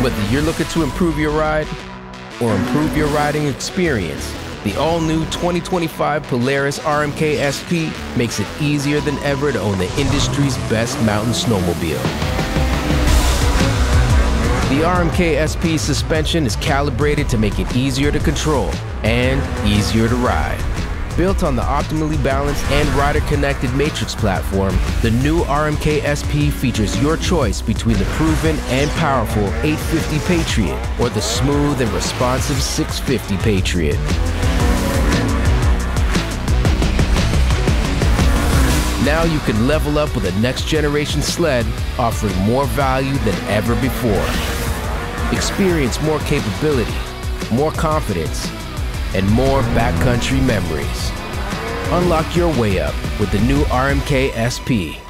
Whether you're looking to improve your ride or improve your riding experience, the all-new 2025 Polaris RMK SP makes it easier than ever to own the industry's best mountain snowmobile. The RMK SP suspension is calibrated to make it easier to control and easier to ride. Built on the optimally balanced and rider-connected Matrix platform, the new RMK SP features your choice between the proven and powerful 850 Patriot or the smooth and responsive 650 Patriot. Now you can level up with a next generation sled offering more value than ever before. Experience more capability, more confidence, and more backcountry memories. Unlock your way up with the new RMK SP.